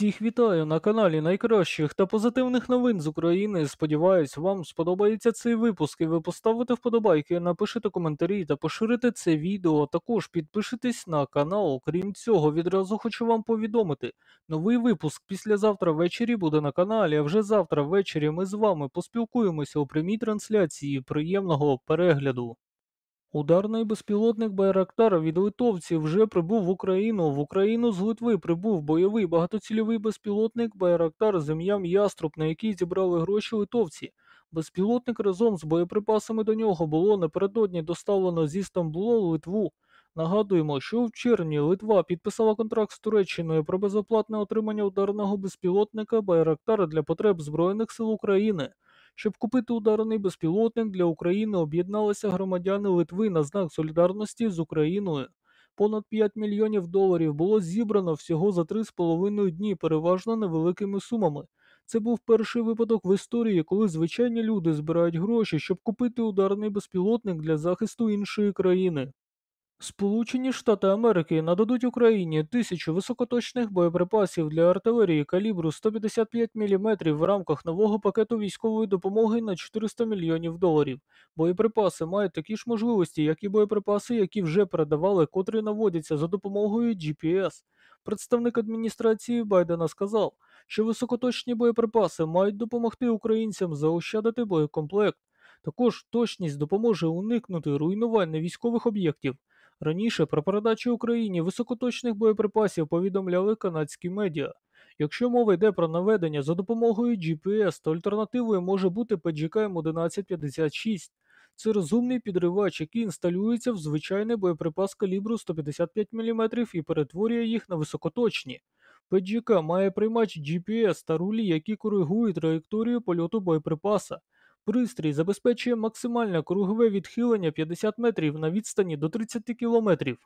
Всіх вітаю на каналі найкращих та позитивних новин з України. Сподіваюсь, вам сподобається цей випуск і ви поставите вподобайки, напишете коментарі та поширите це відео. Також підпишитесь на канал. Крім цього, відразу хочу вам повідомити. Новий випуск післязавтра ввечері буде на каналі, а вже завтра ввечері ми з вами поспілкуємося у прямій трансляції. Приємного перегляду. Ударний безпілотник Байрактар від литовців вже прибув в Україну. В Україну з Литви прибув бойовий багатоцільовий безпілотник Байрактар з ім'ям Яструб, на який зібрали гроші литовці. Безпілотник разом з боєприпасами до нього було напередодні доставлено зі Стамбула у Литву. Нагадуємо, що в червні Литва підписала контракт з Туреччиною про безоплатне отримання ударного безпілотника Байрактар для потреб Збройних сил України. Щоб купити ударний безпілотник для України об'єдналися громадяни Литви на знак солідарності з Україною. Понад 5 мільйонів доларів було зібрано всього за 3,5 дні, переважно невеликими сумами. Це був перший випадок в історії, коли звичайні люди збирають гроші, щоб купити ударний безпілотник для захисту іншої країни. Сполучені Штати Америки нададуть Україні тисячу високоточних боєприпасів для артилерії калібру 155 мм в рамках нового пакету військової допомоги на 400 мільйонів доларів. Боєприпаси мають такі ж можливості, як і боєприпаси, які вже передавали, котрі наводяться за допомогою GPS. Представник адміністрації Байдена сказав, що високоточні боєприпаси мають допомогти українцям заощадити боєкомплект. Також точність допоможе уникнути руйнування військових об'єктів. Раніше про передачу Україні високоточних боєприпасів повідомляли канадські медіа. Якщо мова йде про наведення за допомогою GPS, то альтернативою може бути PGK M1156. Це розумний підривач, який інсталюється в звичайний боєприпас калібру 155 мм і перетворює їх на високоточні. PGK має приймач GPS та рулі, які коригують траєкторію польоту боєприпаса. Пристрій забезпечує максимальне кругове відхилення 50 метрів на відстані до 30 кілометрів.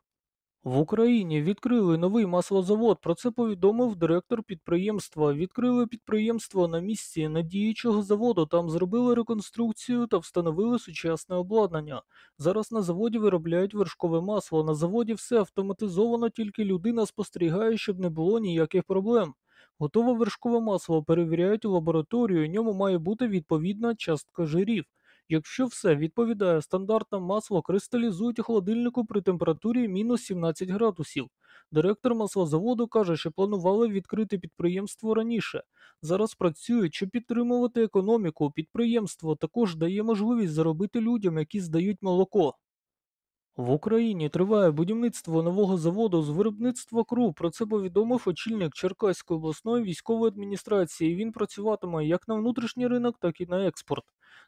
В Україні відкрили новий маслозавод. Про це повідомив директор підприємства. Відкрили підприємство на місці надіючого заводу. Там зробили реконструкцію та встановили сучасне обладнання. Зараз на заводі виробляють вершкове масло. На заводі все автоматизовано, тільки людина спостерігає, щоб не було ніяких проблем. Готове вершкове масло перевіряють у лабораторію, ньому має бути відповідна частка жирів. Якщо все відповідає стандартам масло кристалізують у холодильнику при температурі мінус 17 градусів. Директор маслозаводу каже, що планували відкрити підприємство раніше. Зараз працюють, щоб підтримувати економіку. Підприємство також дає можливість заробити людям, які здають молоко. В Україні триває будівництво нового заводу з виробництва круп. Про це повідомив очільник Черкаської обласної військової адміністрації. Він працюватиме як на внутрішній ринок, так і на експорт.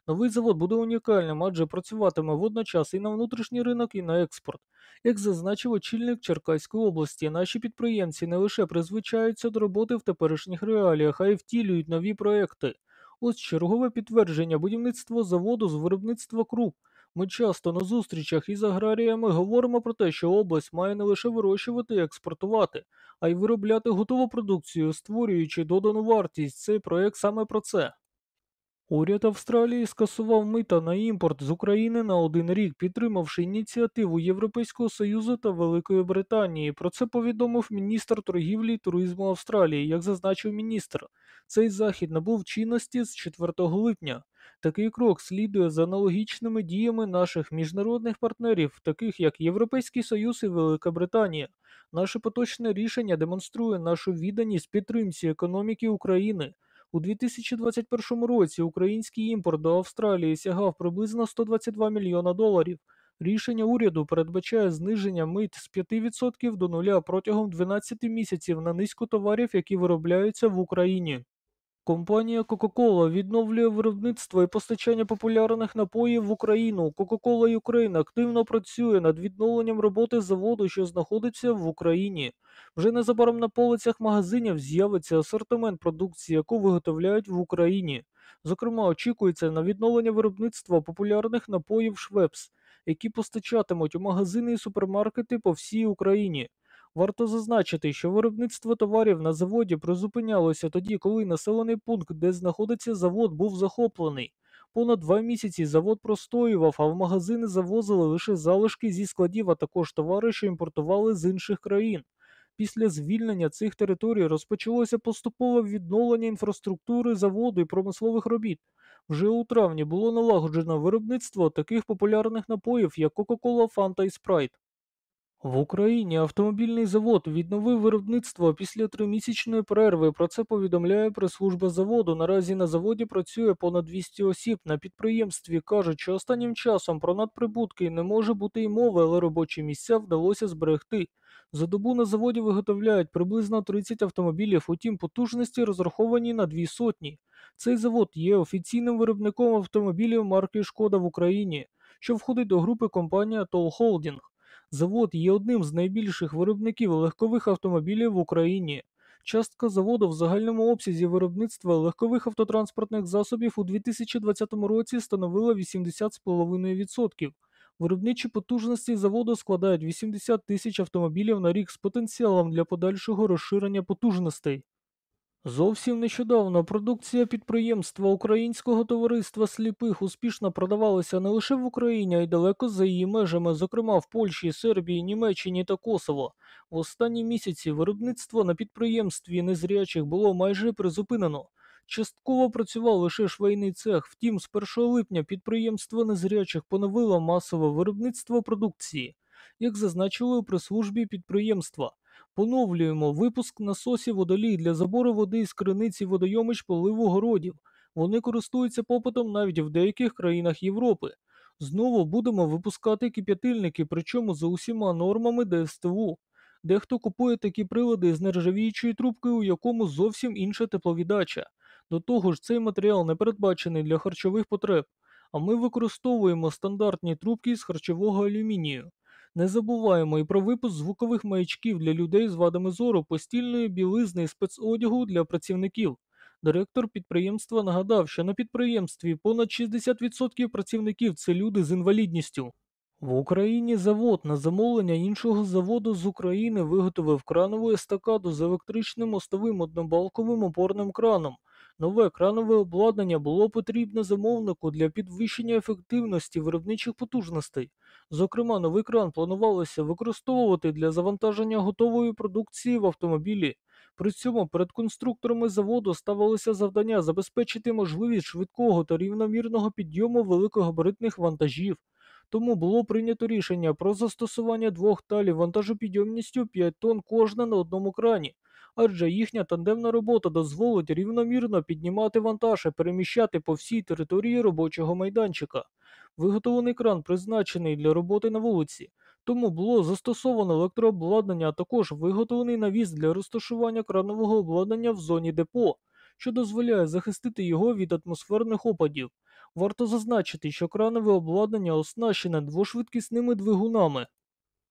Новий завод буде унікальним, адже працюватиме водночас і на внутрішній ринок, і на експорт. Як зазначив очільник Черкаської області, наші підприємці не лише призвичаються до роботи в теперішніх реаліях, а й втілюють нові проекти. Ось чергове підтвердження будівництва заводу з виробництва круп. Ми часто на зустрічах із аграріями говоримо про те, що область має не лише вирощувати і експортувати, а й виробляти готову продукцію, створюючи додану вартість. Цей проект саме про це. Уряд Австралії скасував мита на імпорт з України на один рік, підтримавши ініціативу Європейського Союзу та Великої Британії. Про це повідомив міністр торгівлі і туризму Австралії. Як зазначив міністр, цей захід набув чинності з 4 липня. Такий крок слідує за аналогічними діями наших міжнародних партнерів, таких як Європейський Союз і Велика Британія. Наше поточне рішення демонструє нашу відданість підтримці економіки України. У 2021 році український імпорт до Австралії сягав приблизно 122 мільйона доларів. Рішення уряду передбачає зниження мит з 5% до нуля протягом 12 місяців на низку товарів, які виробляються в Україні. Компанія Coca-Cola відновлює виробництво і постачання популярних напоїв в Україну. Coca-Cola Ukraine активно працює над відновленням роботи заводу, що знаходиться в Україні. Вже незабаром на полицях магазинів з'явиться асортимент продукції, яку виготовляють в Україні. Зокрема, очікується на відновлення виробництва популярних напоїв Швепс, які постачатимуть у магазини і супермаркети по всій Україні. Варто зазначити, що виробництво товарів на заводі призупинялося тоді, коли населений пункт, де знаходиться завод, був захоплений. Понад два місяці завод простоював, а в магазини завозили лише залишки зі складів, а також товари, що імпортували з інших країн. Після звільнення цих територій розпочалося поступове відновлення інфраструктури заводу і промислових робіт. Вже у травні було налагоджено виробництво таких популярних напоїв, як Coca-Cola, Fanta і Sprite. В Україні автомобільний завод відновив виробництво після тримісячної перерви. Про це повідомляє прес-служба заводу. Наразі на заводі працює понад 200 осіб. На підприємстві кажуть, що останнім часом про надприбутки не може бути й мови, але робочі місця вдалося зберегти. За добу на заводі виготовляють приблизно 30 автомобілів, утім потужності розраховані на дві сотні. Цей завод є офіційним виробником автомобілів марки Шкода в Україні, що входить до групи компанія Toll Holding. Завод є одним з найбільших виробників легкових автомобілів в Україні. Частка заводу в загальному обсязі виробництва легкових автотранспортних засобів у 2020 році становила 80,5%. Виробничі потужності заводу складають 80 тисяч автомобілів на рік з потенціалом для подальшого розширення потужностей. Зовсім нещодавно продукція підприємства Українського товариства сліпих успішно продавалася не лише в Україні, а й далеко за її межами, зокрема в Польщі, Сербії, Німеччині та Косово. В останні місяці виробництво на підприємстві незрячих було майже призупинено. Частково працював лише швейний цех, втім, з 1 липня підприємство незрячих поновило масове виробництво продукції, як зазначили у прес-службі підприємства. Поновлюємо випуск насосів водолій для забору води з криниці водойомич поливу городів. Вони користуються попитом навіть в деяких країнах Європи. Знову будемо випускати кип'ятильники, причому за усіма нормами ДСТУ. Дехто купує такі прилади з нержавіючою трубкою, у якому зовсім інша тепловіддача. До того ж, цей матеріал не передбачений для харчових потреб, а ми використовуємо стандартні трубки з харчового алюмінію. Не забуваємо і про випуск звукових маячків для людей з вадами зору, постільної білизни і спецодягу для працівників. Директор підприємства нагадав, що на підприємстві понад 60% працівників це люди з інвалідністю. В Україні завод на замовлення іншого заводу з України виготовив кранову естакаду з електричним мостовим однобалковим опорним краном. Нове кранове обладнання було потрібне замовнику для підвищення ефективності виробничих потужностей. Зокрема, новий кран планувалося використовувати для завантаження готової продукції в автомобілі. При цьому перед конструкторами заводу ставилося завдання забезпечити можливість швидкого та рівномірного підйому великогабаритних вантажів. Тому було прийнято рішення про застосування двох талів вантажопідйомністю 5 тонн кожна на одному крані, адже їхня тандемна робота дозволить рівномірно піднімати вантаж і переміщати по всій території робочого майданчика. Виготовлений кран призначений для роботи на вулиці, тому було застосовано електрообладнання, а також виготовлений навіс для розташування кранового обладнання в зоні депо, що дозволяє захистити його від атмосферних опадів. Варто зазначити, що кранове обладнання оснащене двошвидкісними двигунами.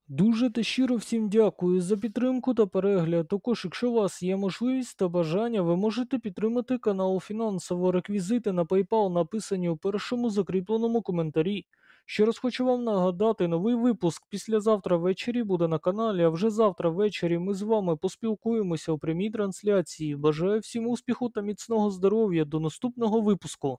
Дуже та щиро всім дякую за підтримку та перегляд. Також, якщо у вас є можливість та бажання, ви можете підтримати канал фінансово. Реквізити на PayPal написані у першому закріпленому коментарі. Ще раз хочу вам нагадати, новий випуск післязавтра ввечері буде на каналі, а вже завтра ввечері ми з вами поспілкуємося у прямій трансляції. Бажаю всім успіху та міцного здоров'я до наступного випуску.